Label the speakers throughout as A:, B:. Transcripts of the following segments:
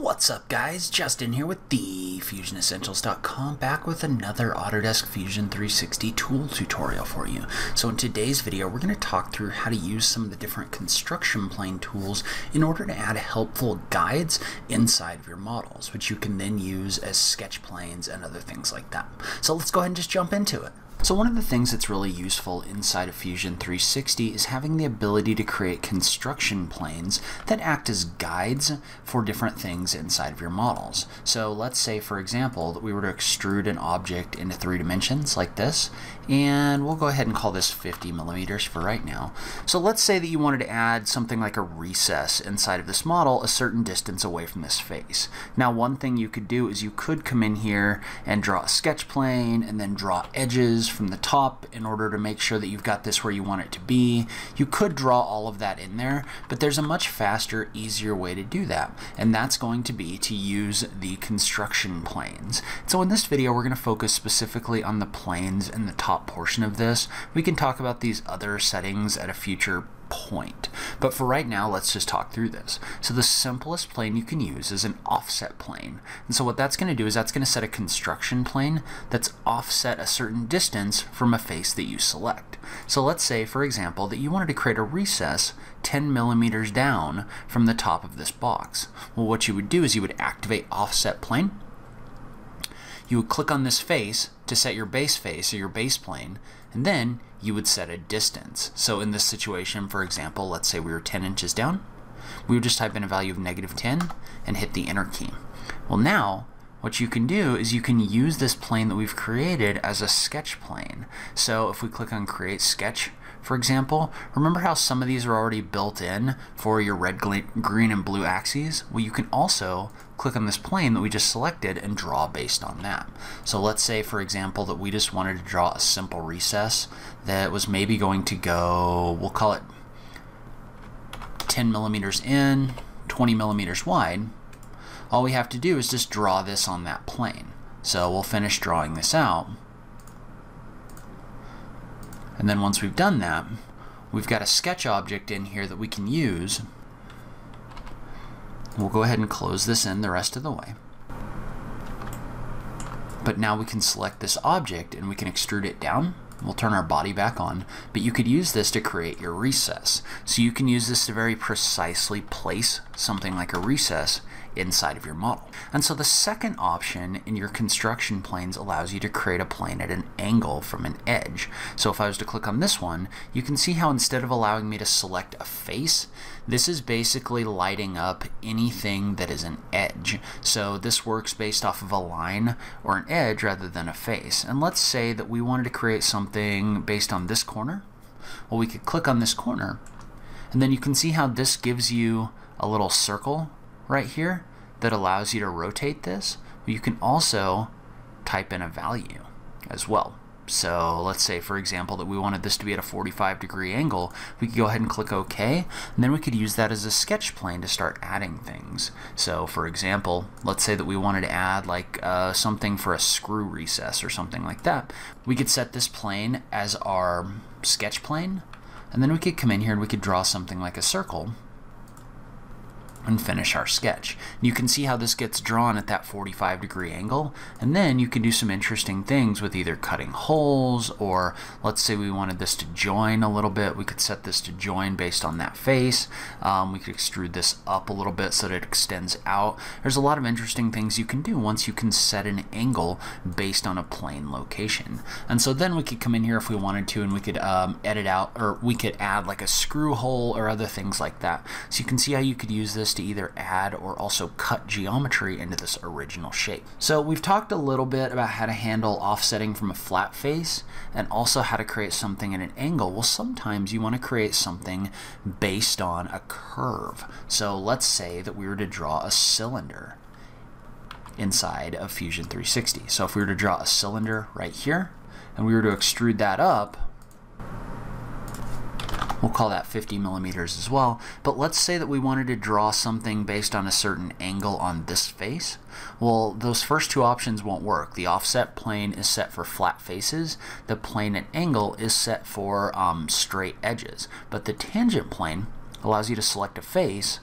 A: What's up guys, Justin here with the FusionEssentials.com back with another Autodesk Fusion 360 tool tutorial for you. So in today's video we're going to talk through how to use some of the different construction plane tools in order to add helpful guides inside of your models, which you can then use as sketch planes and other things like that. So let's go ahead and just jump into it. So one of the things that's really useful inside of Fusion 360 is having the ability to create construction planes that act as guides for different things inside of your models. So let's say, for example, that we were to extrude an object into three dimensions like this, and we'll go ahead and call this 50 millimeters for right now. So let's say that you wanted to add something like a recess inside of this model a certain distance away from this face. Now one thing you could do is you could come in here and draw a sketch plane and then draw edges from the top in order to make sure that you've got this where you want it to be. You could draw all of that in there, but there's a much faster, easier way to do that, and that's going to be to use the construction planes. So in this video, we're going to focus specifically on the planes in the top portion of this. We can talk about these other settings at a future point. But for right now, let's just talk through this. So the simplest plane you can use is an offset plane. And so what that's going to do is that's going to set a construction plane that's offset a certain distance from a face that you select. So let's say, for example, that you wanted to create a recess 10 millimeters down from the top of this box. Well, what you would do is you would activate offset plane, you would click on this face to set your base face or your base plane, and then you would set a distance. So in this situation, for example, let's say we were 10 inches down, we would just type in a value of negative 10 and hit the enter key. Well now, what you can do is you can use this plane that we've created as a sketch plane. So if we click on create sketch, for example, remember how some of these are already built in for your red, green, and blue axes? Well, you can also click on this plane that we just selected and draw based on that. So let's say, for example, that we just wanted to draw a simple recess that was maybe going to go, we'll call it 10 millimeters in, 20 millimeters wide. All we have to do is just draw this on that plane. So we'll finish drawing this out. And then once we've done that, we've got a sketch object in here that we can use. We'll go ahead and close this in the rest of the way. But now we can select this object and we can extrude it down. We'll turn our body back on, but you could use this to create your recess. So you can use this to very precisely place something like a recess inside of your model. And so the second option in your construction planes allows you to create a plane at an angle from an edge. So if I was to click on this one, you can see how instead of allowing me to select a face, this is basically lighting up anything that is an edge. So this works based off of a line or an edge rather than a face. And let's say that we wanted to create something based on this corner. Well, we could click on this corner and then you can see how this gives you a little circle right here that allows you to rotate this. You can also type in a value as well. So let's say, for example, that we wanted this to be at a 45 degree angle. We could go ahead and click OK, and then we could use that as a sketch plane to start adding things. So for example, let's say that we wanted to add like uh, something for a screw recess or something like that. We could set this plane as our sketch plane, and then we could come in here and we could draw something like a circle and finish our sketch. You can see how this gets drawn at that 45 degree angle and then you can do some interesting things with either cutting holes or let's say we wanted this to join a little bit we could set this to join based on that face. Um, we could extrude this up a little bit so that it extends out. There's a lot of interesting things you can do once you can set an angle based on a plane location. And so then we could come in here if we wanted to and we could um, edit out or we could add like a screw hole or other things like that. So you can see how you could use this to either add or also cut geometry into this original shape. So we've talked a little bit about how to handle offsetting from a flat face and also how to create something at an angle. Well, sometimes you want to create something based on a curve. So let's say that we were to draw a cylinder inside of Fusion 360. So if we were to draw a cylinder right here and we were to extrude that up, We'll call that 50 millimeters as well. But let's say that we wanted to draw something based on a certain angle on this face. Well, those first two options won't work. The offset plane is set for flat faces. The plane at angle is set for um, straight edges. But the tangent plane allows you to select a face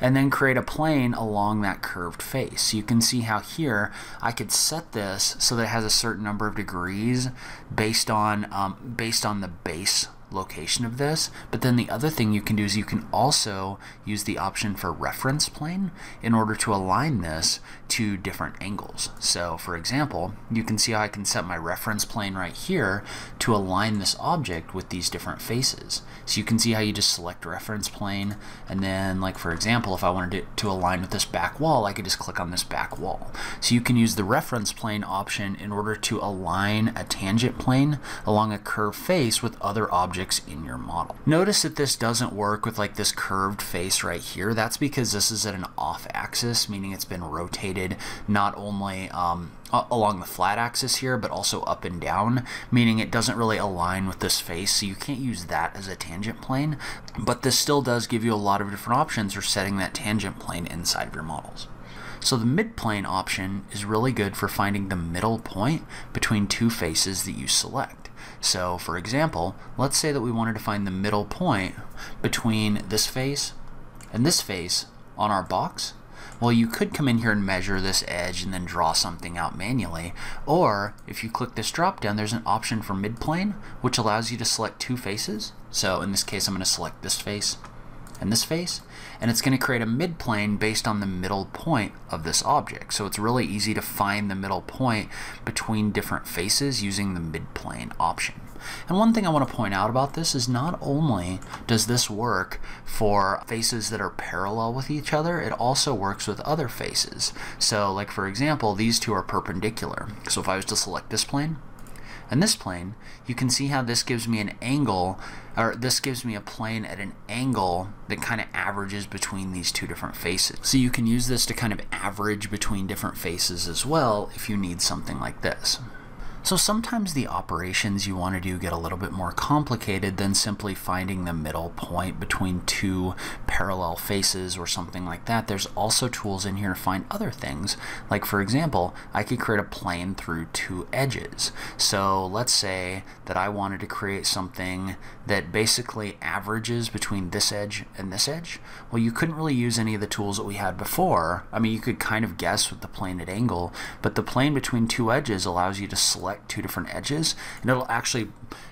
A: and then create a plane along that curved face. So you can see how here I could set this so that it has a certain number of degrees based on um, based on the base location of this. But then the other thing you can do is you can also use the option for reference plane in order to align this to different angles. So for example, you can see how I can set my reference plane right here to align this object with these different faces. So you can see how you just select reference plane and then like for example, if I wanted it to align with this back wall, I could just click on this back wall. So you can use the reference plane option in order to align a tangent plane along a curved face with other objects objects in your model. Notice that this doesn't work with like this curved face right here. That's because this is at an off axis, meaning it's been rotated not only um, along the flat axis here, but also up and down, meaning it doesn't really align with this face, so you can't use that as a tangent plane, but this still does give you a lot of different options for setting that tangent plane inside of your models. So the midplane option is really good for finding the middle point between two faces that you select. So for example, let's say that we wanted to find the middle point between this face and this face on our box. Well, you could come in here and measure this edge and then draw something out manually. Or if you click this drop down, there's an option for midplane, which allows you to select two faces. So in this case, I'm going to select this face and this face, and it's going to create a midplane based on the middle point of this object. So it's really easy to find the middle point between different faces using the midplane option. And one thing I want to point out about this is not only does this work for faces that are parallel with each other, it also works with other faces. So like for example, these two are perpendicular. So if I was to select this plane, and this plane, you can see how this gives me an angle, or this gives me a plane at an angle that kind of averages between these two different faces. So you can use this to kind of average between different faces as well if you need something like this. So sometimes the operations you want to do get a little bit more complicated than simply finding the middle point between two parallel faces or something like that. There's also tools in here to find other things. Like for example, I could create a plane through two edges. So let's say that I wanted to create something that basically averages between this edge and this edge. Well, you couldn't really use any of the tools that we had before. I mean, you could kind of guess with the plane at angle, but the plane between two edges allows you to select select two different edges and it'll actually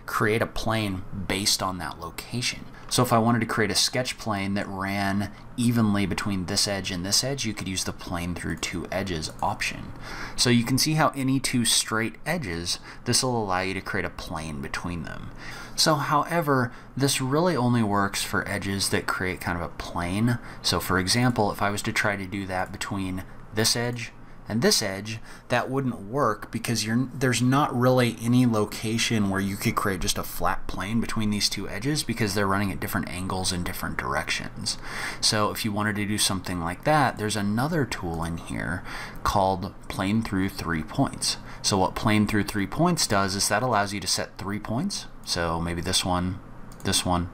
A: create a plane based on that location. So if I wanted to create a sketch plane that ran evenly between this edge and this edge, you could use the plane through two edges option. So you can see how any two straight edges, this will allow you to create a plane between them. So however, this really only works for edges that create kind of a plane. So for example, if I was to try to do that between this edge and this edge, that wouldn't work because you're, there's not really any location where you could create just a flat plane between these two edges because they're running at different angles in different directions. So if you wanted to do something like that, there's another tool in here called plane through three points. So what plane through three points does is that allows you to set three points. So maybe this one, this one,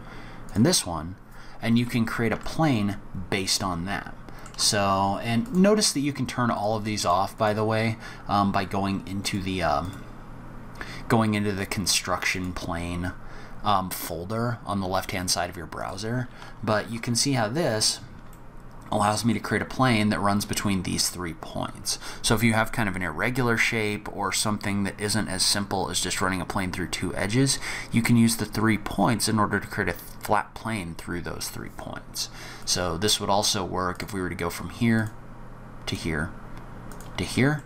A: and this one, and you can create a plane based on that. So, and notice that you can turn all of these off, by the way, um, by going into the um, going into the construction plane um, folder on the left-hand side of your browser. But you can see how this allows me to create a plane that runs between these three points. So if you have kind of an irregular shape or something that isn't as simple as just running a plane through two edges, you can use the three points in order to create a flat plane through those three points. So this would also work if we were to go from here to here to here.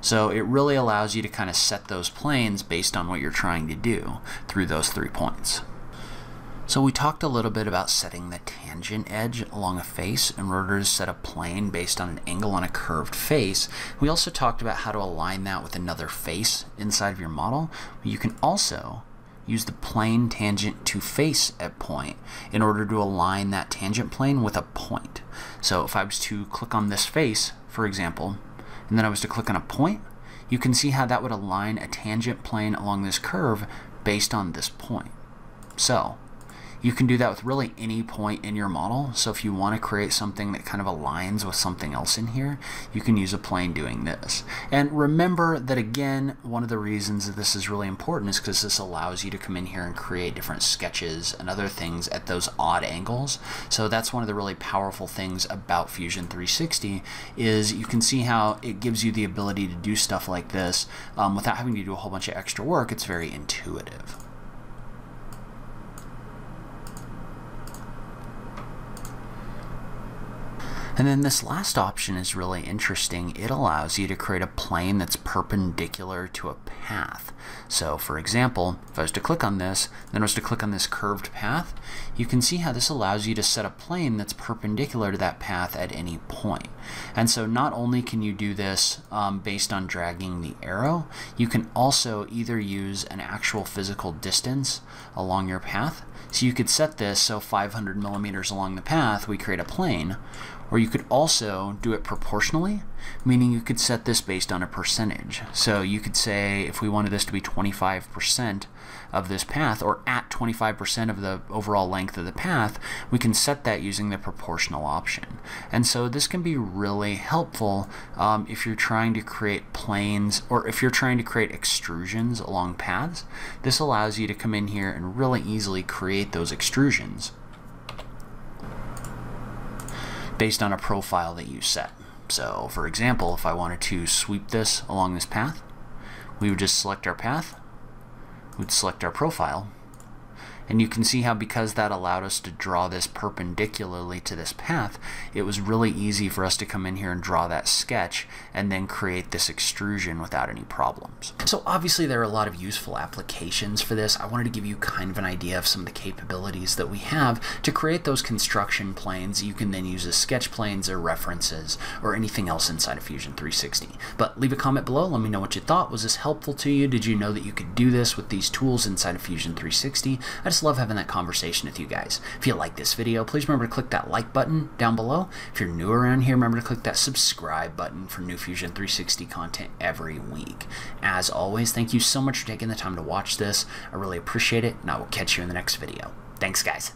A: So it really allows you to kind of set those planes based on what you're trying to do through those three points. So we talked a little bit about setting the tangent edge along a face in order to set a plane based on an angle on a curved face. We also talked about how to align that with another face inside of your model. You can also use the plane tangent to face at point in order to align that tangent plane with a point. So if I was to click on this face, for example, and then I was to click on a point, you can see how that would align a tangent plane along this curve based on this point. So You can do that with really any point in your model. So if you want to create something that kind of aligns with something else in here, you can use a plane doing this. And remember that again, one of the reasons that this is really important is because this allows you to come in here and create different sketches and other things at those odd angles. So that's one of the really powerful things about Fusion 360 is you can see how it gives you the ability to do stuff like this um, without having to do a whole bunch of extra work. It's very intuitive. And then this last option is really interesting. It allows you to create a plane that's perpendicular to a path. So for example, if I was to click on this, then I was to click on this curved path, you can see how this allows you to set a plane that's perpendicular to that path at any point. And so not only can you do this um, based on dragging the arrow, you can also either use an actual physical distance along your path. So you could set this so 500 millimeters along the path, we create a plane, or you could also do it proportionally, meaning you could set this based on a percentage. So you could say if we wanted this to be 25% of this path, or at 25% of the overall length of the path, we can set that using the proportional option. And so this can be really helpful um, if you're trying to create planes, or if you're trying to create extrusions along paths. This allows you to come in here and really easily create those extrusions based on a profile that you set. So for example, if I wanted to sweep this along this path, we would just select our path, we'd select our profile, and you can see how because that allowed us to draw this perpendicularly to this path, it was really easy for us to come in here and draw that sketch and then create this extrusion without any problems. So obviously there are a lot of useful applications for this. I wanted to give you kind of an idea of some of the capabilities that we have to create those construction planes you can then use as sketch planes or references or anything else inside of Fusion 360. But leave a comment below, let me know what you thought. Was this helpful to you? Did you know that you could do this with these tools inside of Fusion 360? I just love having that conversation with you guys. If you like this video, please remember to click that like button down below. If you're new around here, remember to click that subscribe button for new Fusion 360 content every week. As always, thank you so much for taking the time to watch this. I really appreciate it, and I will catch you in the next video. Thanks, guys.